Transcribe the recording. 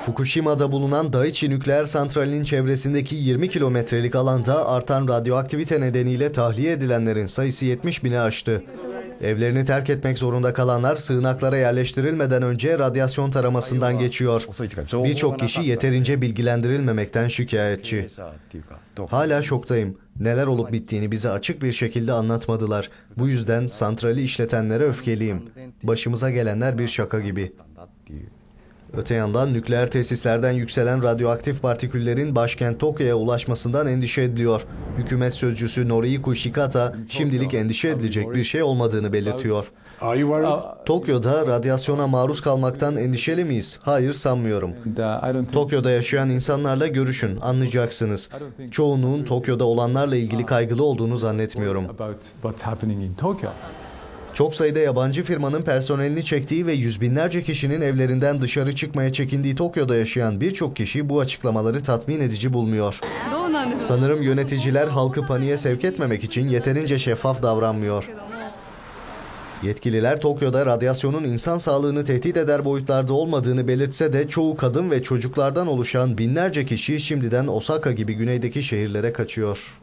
Fukushima'da bulunan Daiichi nükleer santralinin çevresindeki 20 kilometrelik alanda artan radyoaktivite nedeniyle tahliye edilenlerin sayısı 70 bini aştı. Evlerini terk etmek zorunda kalanlar sığınaklara yerleştirilmeden önce radyasyon taramasından geçiyor. Birçok kişi yeterince bilgilendirilmemekten şikayetçi. Hala şoktayım. Neler olup bittiğini bize açık bir şekilde anlatmadılar. Bu yüzden santrali işletenlere öfkeliyim. Başımıza gelenler bir şaka gibi. Öte yandan nükleer tesislerden yükselen radyoaktif partiküllerin başkent Tokyo'ya ulaşmasından endişe ediliyor. Hükümet sözcüsü Noriko Shikata şimdilik endişe edilecek bir şey olmadığını belirtiyor. Tokyo'da radyasyona maruz kalmaktan endişeli miyiz? Hayır sanmıyorum. Tokyo'da yaşayan insanlarla görüşün, anlayacaksınız. Çoğunluğun Tokyo'da olanlarla ilgili kaygılı olduğunu zannetmiyorum. Çok sayıda yabancı firmanın personelini çektiği ve yüz binlerce kişinin evlerinden dışarı çıkmaya çekindiği Tokyo'da yaşayan birçok kişi bu açıklamaları tatmin edici bulmuyor. Sanırım yöneticiler halkı paniğe sevk etmemek için yeterince şeffaf davranmıyor. Yetkililer Tokyo'da radyasyonun insan sağlığını tehdit eder boyutlarda olmadığını belirtse de çoğu kadın ve çocuklardan oluşan binlerce kişi şimdiden Osaka gibi güneydeki şehirlere kaçıyor.